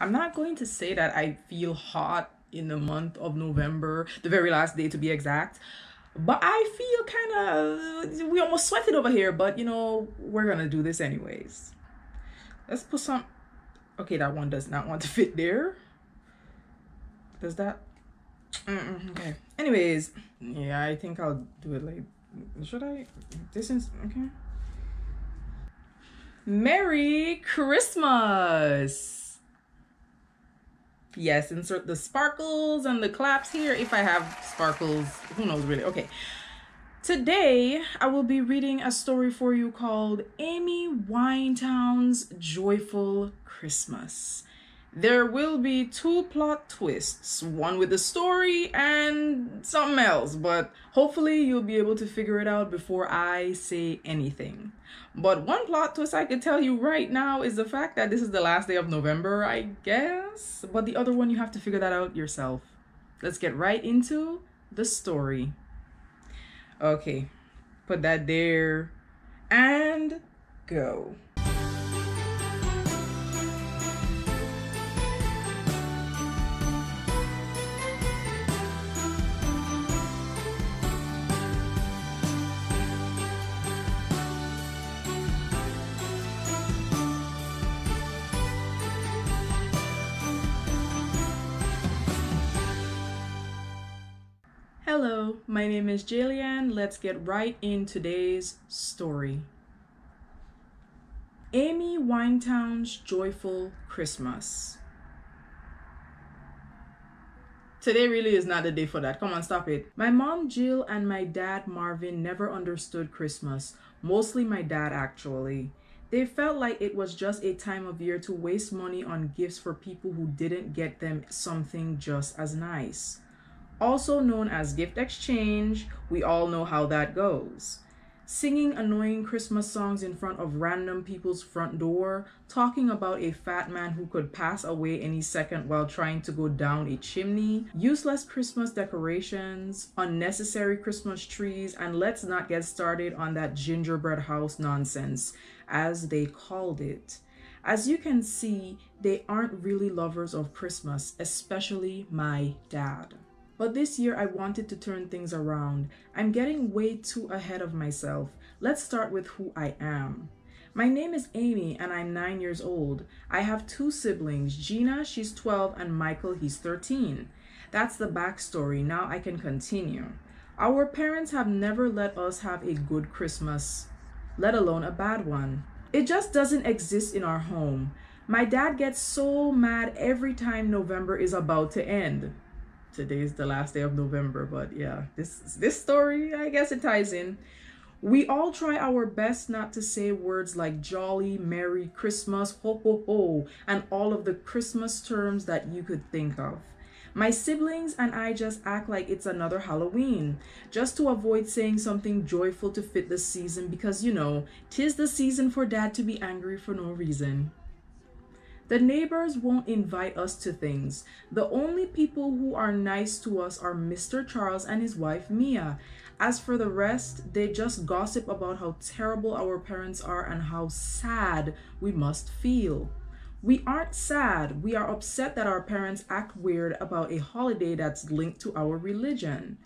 I'm not going to say that I feel hot in the month of November, the very last day to be exact. But I feel kind of, we almost sweated over here, but you know, we're gonna do this anyways. Let's put some, okay, that one does not want to fit there. Does that? Mm-mm, okay. Anyways, yeah, I think I'll do it like, should I? This is, okay. Merry Christmas! Yes, insert the sparkles and the claps here if I have sparkles. Who knows really? Okay. Today, I will be reading a story for you called Amy Winetown's Joyful Christmas. There will be two plot twists, one with the story and something else, but hopefully you'll be able to figure it out before I say anything. But one plot twist I can tell you right now is the fact that this is the last day of November, I guess. But the other one, you have to figure that out yourself. Let's get right into the story. Okay, put that there and go. My name is Jaliane. Let's get right in today's story. Amy Winetown's Joyful Christmas. Today really is not the day for that. Come on, stop it. My mom Jill and my dad Marvin never understood Christmas. Mostly my dad, actually. They felt like it was just a time of year to waste money on gifts for people who didn't get them something just as nice also known as gift exchange. We all know how that goes. Singing annoying Christmas songs in front of random people's front door, talking about a fat man who could pass away any second while trying to go down a chimney, useless Christmas decorations, unnecessary Christmas trees, and let's not get started on that gingerbread house nonsense, as they called it. As you can see, they aren't really lovers of Christmas, especially my dad. But this year I wanted to turn things around. I'm getting way too ahead of myself. Let's start with who I am. My name is Amy and I'm 9 years old. I have two siblings, Gina, she's 12, and Michael, he's 13. That's the backstory. Now I can continue. Our parents have never let us have a good Christmas, let alone a bad one. It just doesn't exist in our home. My dad gets so mad every time November is about to end today is the last day of November, but yeah, this this story, I guess it ties in. We all try our best not to say words like jolly, merry, Christmas, ho ho ho, and all of the Christmas terms that you could think of. My siblings and I just act like it's another Halloween, just to avoid saying something joyful to fit the season because, you know, tis the season for dad to be angry for no reason. The neighbors won't invite us to things. The only people who are nice to us are Mr. Charles and his wife Mia. As for the rest, they just gossip about how terrible our parents are and how sad we must feel. We aren't sad, we are upset that our parents act weird about a holiday that's linked to our religion.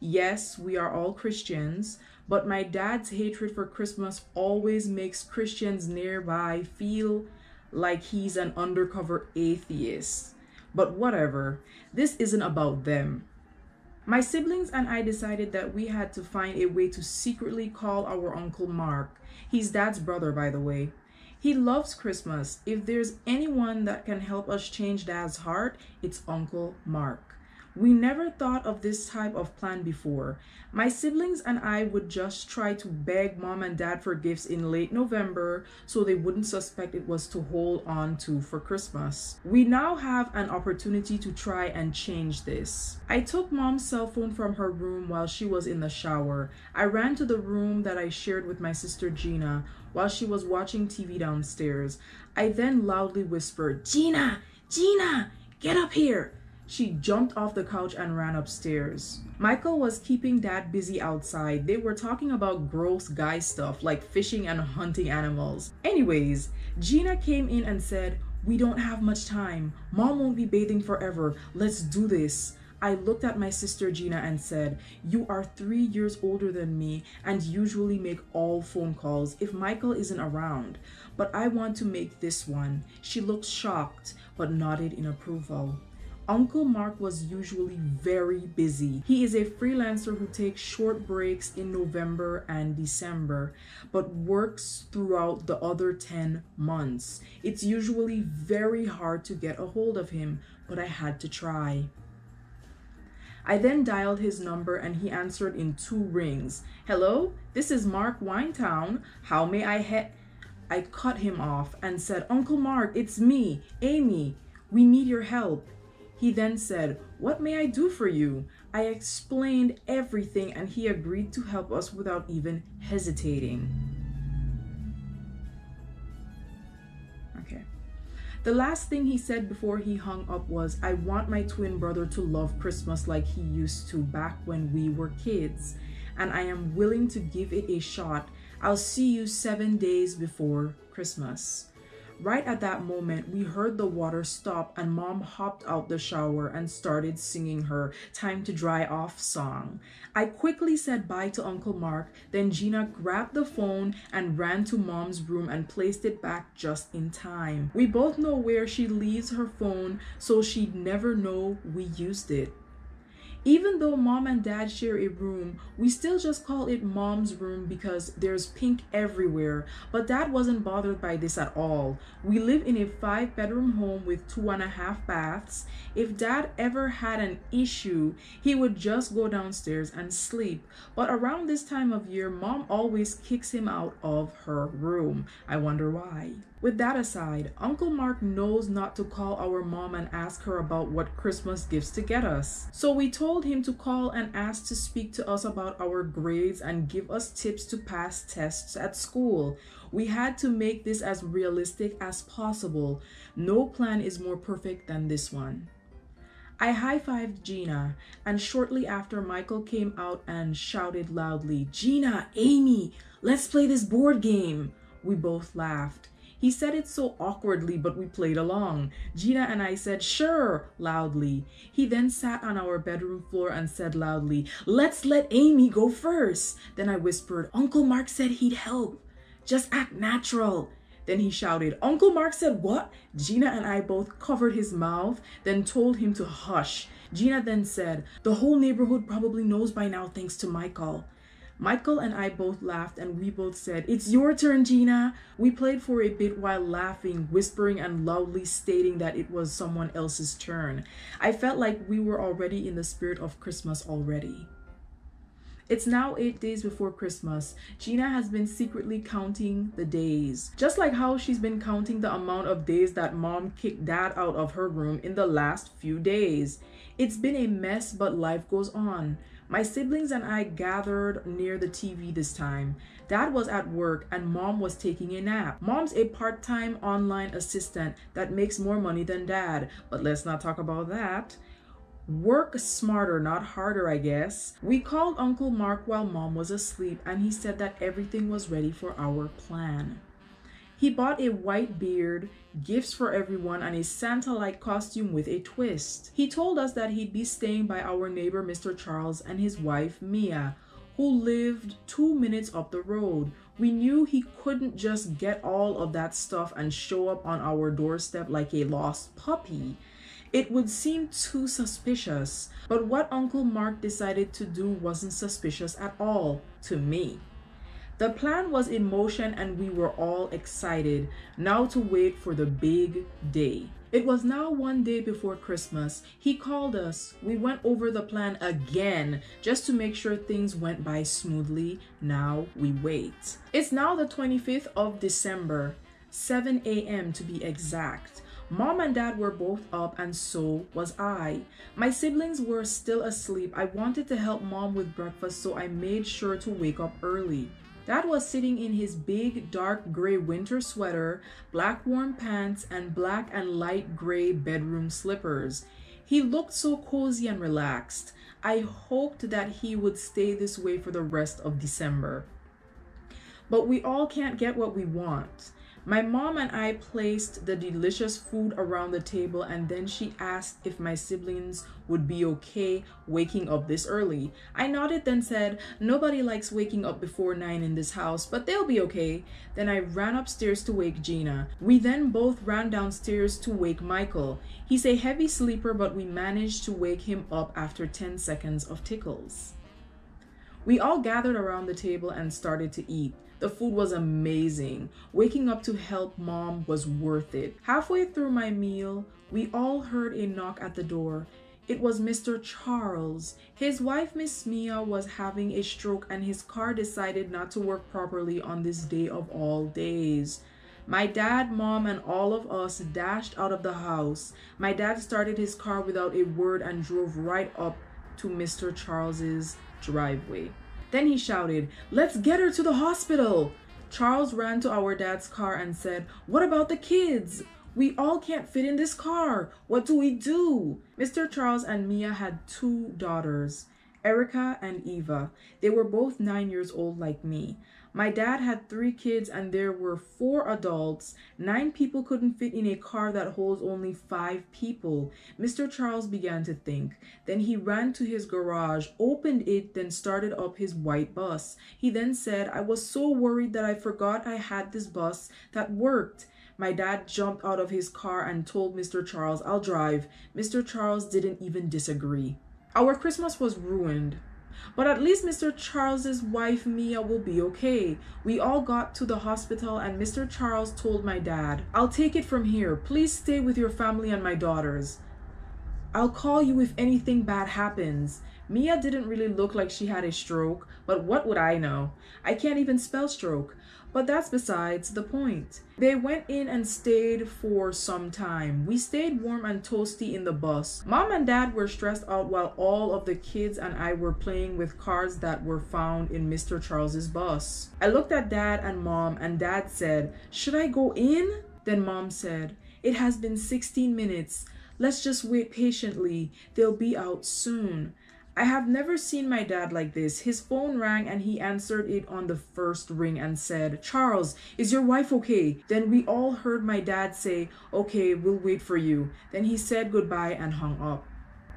Yes, we are all Christians, but my dad's hatred for Christmas always makes Christians nearby feel like he's an undercover atheist. But whatever, this isn't about them. My siblings and I decided that we had to find a way to secretly call our Uncle Mark. He's dad's brother, by the way. He loves Christmas. If there's anyone that can help us change dad's heart, it's Uncle Mark. We never thought of this type of plan before. My siblings and I would just try to beg mom and dad for gifts in late November so they wouldn't suspect it was to hold on to for Christmas. We now have an opportunity to try and change this. I took mom's cell phone from her room while she was in the shower. I ran to the room that I shared with my sister Gina while she was watching TV downstairs. I then loudly whispered, Gina, Gina, get up here. She jumped off the couch and ran upstairs. Michael was keeping dad busy outside. They were talking about gross guy stuff like fishing and hunting animals. Anyways, Gina came in and said, We don't have much time. Mom won't be bathing forever. Let's do this. I looked at my sister Gina and said, You are three years older than me and usually make all phone calls if Michael isn't around. But I want to make this one. She looked shocked but nodded in approval. Uncle Mark was usually very busy. He is a freelancer who takes short breaks in November and December, but works throughout the other 10 months. It's usually very hard to get a hold of him, but I had to try. I then dialed his number and he answered in two rings. Hello, this is Mark Winetown. How may I he? I cut him off and said, Uncle Mark, it's me, Amy. We need your help. He then said, What may I do for you? I explained everything and he agreed to help us without even hesitating. Okay. The last thing he said before he hung up was, I want my twin brother to love Christmas like he used to back when we were kids, and I am willing to give it a shot. I'll see you seven days before Christmas. Right at that moment, we heard the water stop and mom hopped out the shower and started singing her Time to Dry Off song. I quickly said bye to Uncle Mark, then Gina grabbed the phone and ran to mom's room and placed it back just in time. We both know where she leaves her phone, so she'd never know we used it. Even though mom and dad share a room, we still just call it mom's room because there's pink everywhere. But dad wasn't bothered by this at all. We live in a five bedroom home with two and a half baths. If dad ever had an issue, he would just go downstairs and sleep. But around this time of year, mom always kicks him out of her room. I wonder why. With that aside, Uncle Mark knows not to call our mom and ask her about what Christmas gifts to get us. So we told him to call and ask to speak to us about our grades and give us tips to pass tests at school. We had to make this as realistic as possible. No plan is more perfect than this one. I high fived Gina, and shortly after, Michael came out and shouted loudly, Gina, Amy, let's play this board game. We both laughed. He said it so awkwardly, but we played along. Gina and I said, sure, loudly. He then sat on our bedroom floor and said loudly, let's let Amy go first. Then I whispered, Uncle Mark said he'd help. Just act natural. Then he shouted, Uncle Mark said what? Gina and I both covered his mouth, then told him to hush. Gina then said, The whole neighborhood probably knows by now thanks to Michael. Michael and I both laughed and we both said, It's your turn, Gina. We played for a bit while laughing, whispering, and loudly stating that it was someone else's turn. I felt like we were already in the spirit of Christmas already. It's now eight days before Christmas. Gina has been secretly counting the days. Just like how she's been counting the amount of days that mom kicked dad out of her room in the last few days. It's been a mess, but life goes on. My siblings and I gathered near the TV this time. Dad was at work and mom was taking a nap. Mom's a part time online assistant that makes more money than dad, but let's not talk about that. Work smarter, not harder, I guess. We called Uncle Mark while mom was asleep and he said that everything was ready for our plan. He bought a white beard, gifts for everyone, and a Santa like costume with a twist. He told us that he'd be staying by our neighbor Mr. Charles and his wife Mia, who lived two minutes up the road. We knew he couldn't just get all of that stuff and show up on our doorstep like a lost puppy. It would seem too suspicious, but what Uncle Mark decided to do wasn't suspicious at all to me. The plan was in motion and we were all excited now to wait for the big day. It was now one day before Christmas. He called us. We went over the plan again just to make sure things went by smoothly. Now we wait. It's now the 25th of December, 7 a.m. to be exact. Mom and dad were both up and so was I. My siblings were still asleep. I wanted to help mom with breakfast so I made sure to wake up early. Dad was sitting in his big dark gray winter sweater, black warm pants, and black and light gray bedroom slippers. He looked so cozy and relaxed. I hoped that he would stay this way for the rest of December. But we all can't get what we want. My mom and I placed the delicious food around the table, and then she asked if my siblings would be okay waking up this early. I nodded, then said, Nobody likes waking up before 9 in this house, but they'll be okay. Then I ran upstairs to wake Gina. We then both ran downstairs to wake Michael. He's a heavy sleeper, but we managed to wake him up after 10 seconds of tickles. We all gathered around the table and started to eat. The food was amazing. Waking up to help mom was worth it. Halfway through my meal, we all heard a knock at the door. It was Mr. Charles. His wife, Miss Mia, was having a stroke and his car decided not to work properly on this day of all days. My dad, mom, and all of us dashed out of the house. My dad started his car without a word and drove right up to Mr. Charles's driveway. Then he shouted, Let's get her to the hospital. Charles ran to our dad's car and said, What about the kids? We all can't fit in this car. What do we do? Mr. Charles and Mia had two daughters, Erica and Eva. They were both nine years old like me. My dad had three kids and there were four adults. Nine people couldn't fit in a car that holds only five people. Mr. Charles began to think. Then he ran to his garage, opened it, then started up his white bus. He then said, I was so worried that I forgot I had this bus that worked. My dad jumped out of his car and told Mr. Charles, I'll drive. Mr. Charles didn't even disagree. Our Christmas was ruined. But at least Mr. Charles's wife Mia will be okay. We all got to the hospital and Mr. Charles told my dad, I'll take it from here. Please stay with your family and my daughters. I'll call you if anything bad happens. Mia didn't really look like she had a stroke, but what would I know? I can't even spell stroke. But that's besides the point. They went in and stayed for some time. We stayed warm and toasty in the bus. Mom and dad were stressed out while all of the kids and I were playing with cards that were found in Mr. Charles's bus. I looked at dad and mom and dad said, Should I go in? Then mom said, It has been 16 minutes. Let's just wait patiently. They'll be out soon. I have never seen my dad like this. His phone rang and he answered it on the first ring and said, Charles, is your wife okay? Then we all heard my dad say, Okay, we'll wait for you. Then he said goodbye and hung up.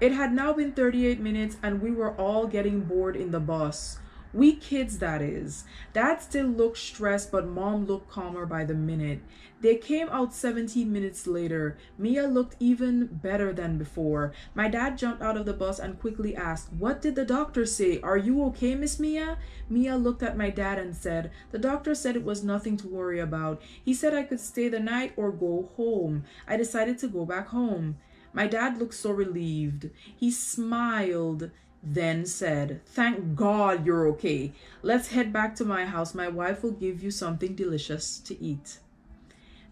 It had now been 38 minutes and we were all getting bored in the bus. We kids, that is. Dad still looked stressed, but mom looked calmer by the minute. They came out 17 minutes later. Mia looked even better than before. My dad jumped out of the bus and quickly asked, What did the doctor say? Are you okay, Miss Mia? Mia looked at my dad and said, The doctor said it was nothing to worry about. He said I could stay the night or go home. I decided to go back home. My dad looked so relieved. He smiled then said, Thank God you're okay. Let's head back to my house. My wife will give you something delicious to eat.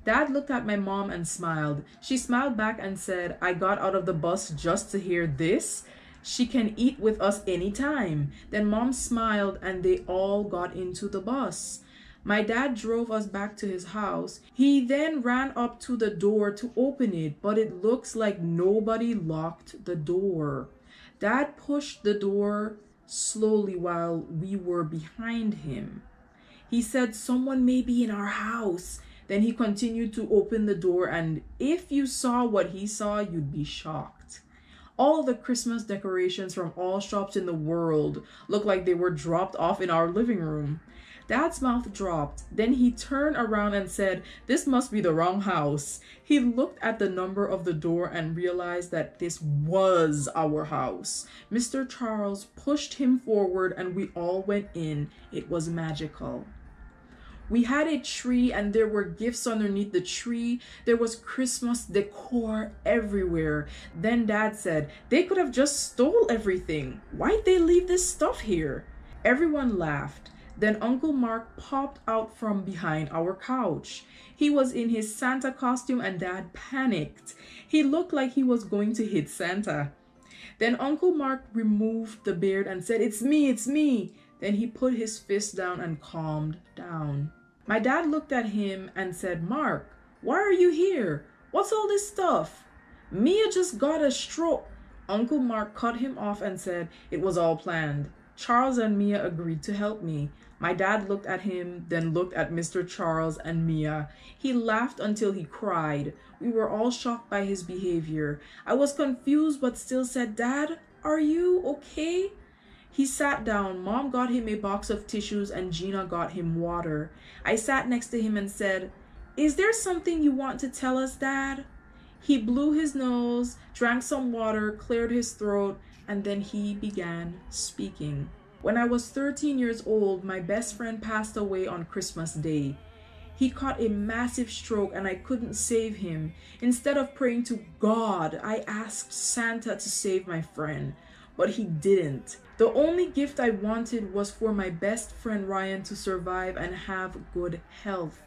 Dad looked at my mom and smiled. She smiled back and said, I got out of the bus just to hear this. She can eat with us anytime. Then mom smiled and they all got into the bus. My dad drove us back to his house. He then ran up to the door to open it, but it looks like nobody locked the door. Dad pushed the door slowly while we were behind him. He said, Someone may be in our house. Then he continued to open the door, and if you saw what he saw, you'd be shocked. All the Christmas decorations from all shops in the world looked like they were dropped off in our living room. Dad's mouth dropped. Then he turned around and said, This must be the wrong house. He looked at the number of the door and realized that this was our house. Mr. Charles pushed him forward and we all went in. It was magical. We had a tree and there were gifts underneath the tree. There was Christmas decor everywhere. Then dad said, they could have just stole everything. Why'd they leave this stuff here? Everyone laughed. Then Uncle Mark popped out from behind our couch. He was in his Santa costume and Dad panicked. He looked like he was going to hit Santa. Then Uncle Mark removed the beard and said, It's me, it's me. Then he put his fist down and calmed down. My dad looked at him and said, Mark, why are you here? What's all this stuff? Mia just got a stroke. Uncle Mark cut him off and said, It was all planned. Charles and Mia agreed to help me. My dad looked at him, then looked at Mr. Charles and Mia. He laughed until he cried. We were all shocked by his behavior. I was confused but still said, Dad, are you okay? He sat down. Mom got him a box of tissues and Gina got him water. I sat next to him and said, Is there something you want to tell us, Dad? He blew his nose, drank some water, cleared his throat, and then he began speaking. When I was 13 years old, my best friend passed away on Christmas Day. He caught a massive stroke and I couldn't save him. Instead of praying to God, I asked Santa to save my friend, but he didn't. The only gift I wanted was for my best friend Ryan to survive and have good health.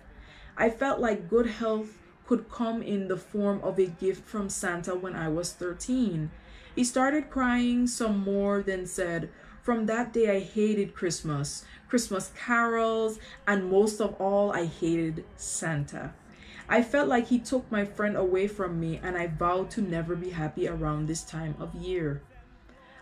I felt like good health could come in the form of a gift from Santa when I was 13. He started crying some more, then said, From that day, I hated Christmas, Christmas carols, and most of all, I hated Santa. I felt like he took my friend away from me, and I vowed to never be happy around this time of year.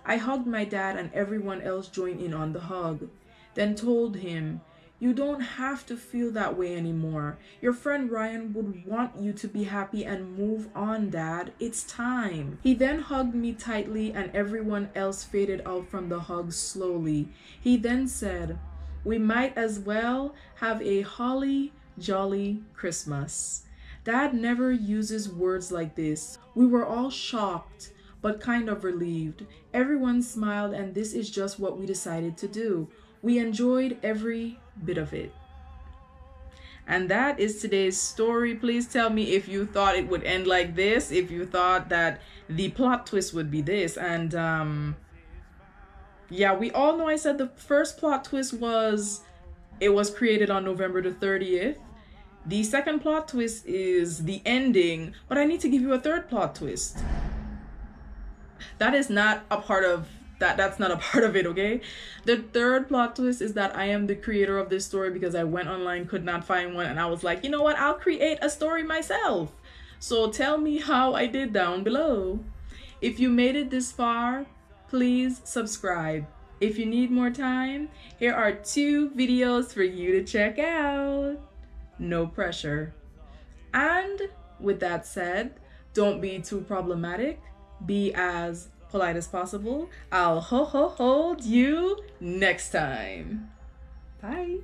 I hugged my dad, and everyone else joined in on the hug, then told him, you don't have to feel that way anymore. Your friend Ryan would want you to be happy and move on, Dad. It's time. He then hugged me tightly, and everyone else faded out from the hug slowly. He then said, We might as well have a holly jolly Christmas. Dad never uses words like this. We were all shocked but kind of relieved. Everyone smiled, and this is just what we decided to do. We enjoyed every bit of it. And that is today's story. Please tell me if you thought it would end like this, if you thought that the plot twist would be this. And um yeah, we all know I said the first plot twist was it was created on November the 30th. The second plot twist is the ending, but I need to give you a third plot twist. That is not a part of that that's not a part of it okay? The third plot twist is that i am the creator of this story because i went online could not find one and i was like you know what? I'll create a story myself. So tell me how i did down below. If you made it this far please subscribe. If you need more time here are two videos for you to check out. No pressure. And with that said don't be too problematic. Be as polite as possible. I'll ho ho hold you next time. Bye.